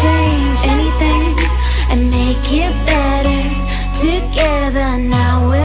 change anything and make it better.